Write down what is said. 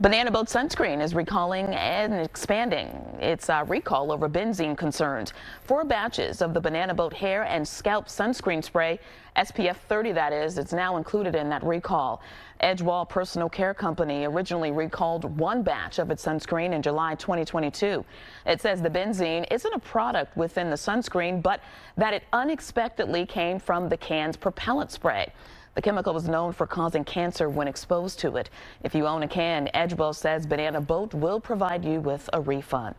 Banana Boat Sunscreen is recalling and expanding its uh, recall over benzene concerns. Four batches of the Banana Boat hair and scalp sunscreen spray, SPF 30 that is, it's now included in that recall. Edgewell Personal Care Company originally recalled one batch of its sunscreen in July 2022. It says the benzene isn't a product within the sunscreen, but that it unexpectedly came from the can's propellant spray. The chemical is known for causing cancer when exposed to it. If you own a can, Edgewell says Banana Boat will provide you with a refund.